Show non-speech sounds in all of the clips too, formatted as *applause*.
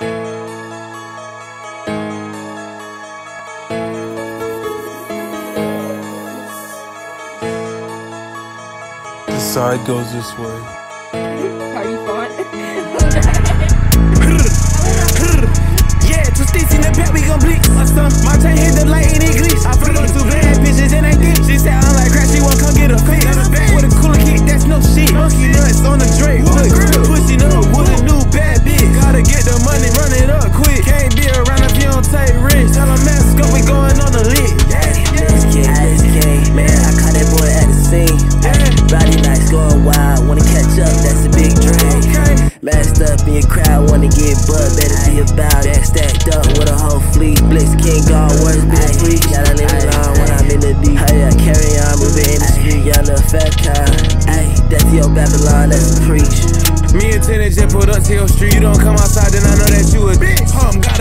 The side goes this way. How you font? *laughs* Yeah, two sticks in the back, we gon' bleach. My chain hit the light in English. I forgot two bad bitches and they deep. She said I'm like crash, she wanna come get a fix. With a cooler kick, that's no shit. Monkey nuts on the Drake. Wood Blitz King, God, words, big free. Gotta leave it alone when I'm in the deep. Hey, yeah, carry on, moving in the street, y'all little fat car. Hey, that's your Babylon, that's a preach. Me and Tenet just put up to your street. You don't come outside, then I know that you a bitch. Hum, got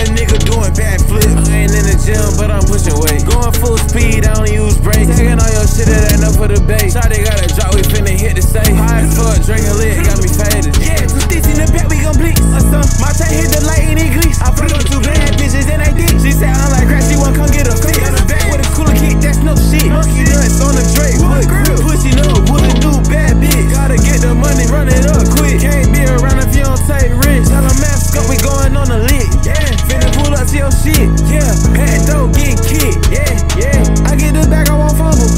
shit, yeah. don't get kicked, yeah, yeah. I get the back, I won't fumble.